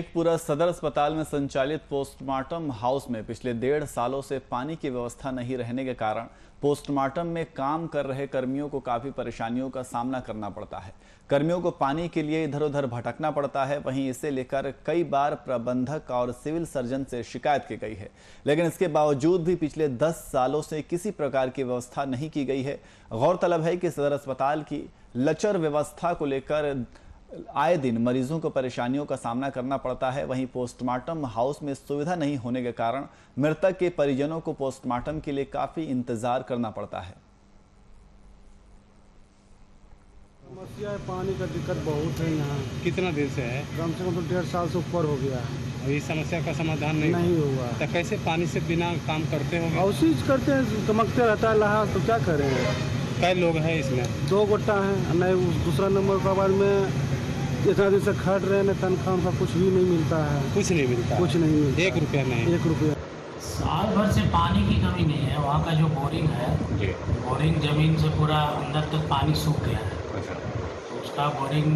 शेखपुरा सदर अस्पताल में संचालित पोस्टमार्टम हाउस में पिछले डेढ़ सालों से पानी की व्यवस्था नहीं रहने के कारण पोस्टमार्टम में काम कर रहे कर्मियों को काफ़ी परेशानियों का सामना करना पड़ता है। कर्मियों को पानी के लिए इधर उधर भटकना पड़ता है, वहीं इसे लेकर कई बार प्रबंधक और सिविल सर्जन से शिकायत की गई है। लेकिन इसके बावजूद भी पिछले 10 सालों से किसी प्रकार की व्यवस्था नहीं की गई है। गौरतलब है कि सदर अस्पताल की लचर व्यवस्था को लेकर आए दिन मरीजों को परेशानियों का सामना करना पड़ता है। वहीं पोस्टमार्टम हाउस में सुविधा नहीं होने के कारण मृतक के परिजनों को पोस्टमार्टम के लिए काफ़ी इंतज़ार करना पड़ता है। समस्या है पानी का दिक्कत बहुत है यहाँ। कितना देर से है? कम से कम तो डेढ़ साल से ऊपर हो गया है। और इस समस्या का समाधान नहीं नहीं हुआ। तो कैसे पानी से बिना काम करते होंगे? और करते हैं चमकते रहता है लहा तो क्या करें? कई लोग हैं इसमें। दो गोटा है नहीं दूसरा नंबर के बाद में इतना दिन से खट रहे हैं तनख्वाह उनका कुछ भी नहीं मिलता है। कुछ नहीं मिलता। कुछ नहीं मिलता। एक रुपया नहीं। एक रुपया। साल भर से पानी की कमी नहीं है वहाँ का जो बोरिंग है बोरिंग ज़मीन से पूरा अंदर तक पानी सूख गया है। अच्छा। तो उसका बोरिंग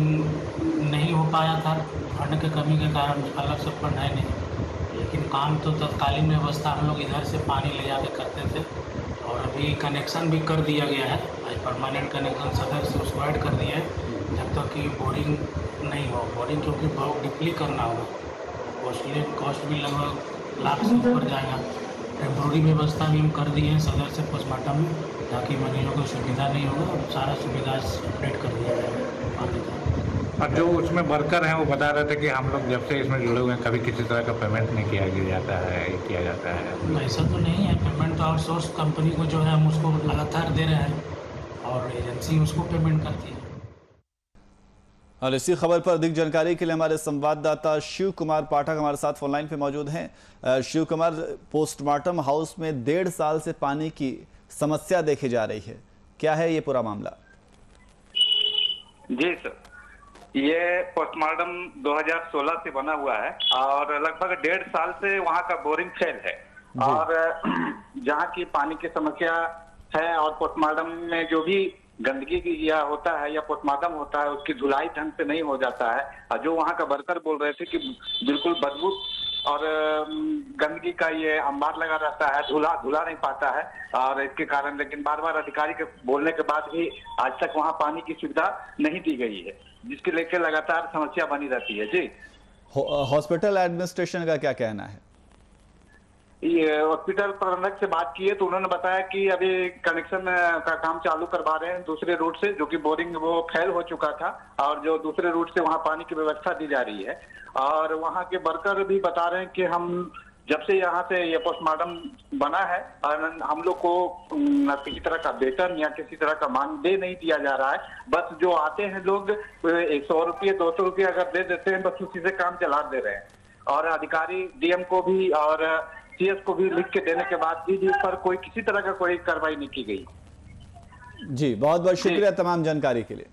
नहीं हो पाया था फंड के कमी के कारण अलग से फंड है नहीं। लेकिन काम तो तत्कालीन व्यवस्था हम लोग इधर से पानी ले जाके करते थे और अभी कनेक्शन भी कर दिया गया है आज परमानेंट कनेक्शन सदर से उसको ऐड कर दिया है। तक कि बोरिंग नहीं हो। बोरिंग क्योंकि बहुत डीपली करना होगा कॉस्टली कॉस्ट भी लगभग लाख से ऊपर जाएगा। टेम्प्रोरी व्यवस्था भी हम कर दिए हैं सदर से पोस्टमार्टम में ताकि मरीजों को सुविधा नहीं होगा। और सारा सुविधा अपडेट कर दिया जाएगा और जो उसमें वर्कर हैं वो बता रहे थे कि हम लोग जब से इसमें जुड़े हुए हैं कभी किसी तरह का पेमेंट नहीं किया जाता है ये किया जाता है। ऐसा तो नहीं है। पेमेंट तो आउटसोर्स कंपनी को जो है हम उसको लगातार दे रहे हैं और एजेंसी उसको पेमेंट करती है। और इसी खबर पर अधिक जानकारी के लिए हमारे संवाददाता शिव कुमार पाठक हमारे साथ फोनलाइन पे मौजूद हैं। शिव कुमार पोस्टमार्टम हाउस में डेढ़ साल से पानी की समस्या देखी जा रही है। क्या है ये पूरा मामला? जी सर ये पोस्टमार्टम 2016 से बना हुआ है और लगभग डेढ़ साल से वहाँ का बोरिंग फेल है। और जहाँ की पानी की समस्या है और पोस्टमार्टम में जो भी गंदगी की या होता है या पोस्टमार्टम होता है, उसकी धुलाई ढंग से नहीं हो जाता है। और जो वहाँ का वर्कर बोल रहे थे कि बिल्कुल बदबू और गंदगी का ये अंबार लगा रहता है, धुला धुला नहीं पाता है। और इसके कारण लेकिन बार बार अधिकारी के बोलने के बाद भी आज तक वहाँ पानी की सुविधा नहीं दी गई है, जिसके लेकर लगातार समस्या बनी रहती है। जी। हॉस्पिटल एडमिनिस्ट्रेशन का क्या कहना है? हॉस्पिटल प्रबंधक से बात की है तो उन्होंने बताया कि अभी कनेक्शन का काम चालू करवा रहे हैं दूसरे रूट से, जो कि बोरिंग वो फेल हो चुका था और जो दूसरे रूट से वहाँ पानी की व्यवस्था दी जा रही है। और वहाँ के वर्कर भी बता रहे हैं कि हम जब से यहाँ से ये पोस्टमार्टम बना है और हम लोग को, न, किसी तरह का वेतन या किसी तरह का मानदेय नहीं दिया जा रहा है। बस जो आते हैं लोग, एक सौ रुपये, दो सौ रुपये अगर दे देते हैं, बस उसी से काम चला दे रहे हैं। और अधिकारी डीएम को भी और सीएस को भी लिख के देने के बाद भी इस पर कोई किसी तरह का कोई कार्रवाई नहीं की गई। जी बहुत बहुत शुक्रिया तमाम जानकारी के लिए।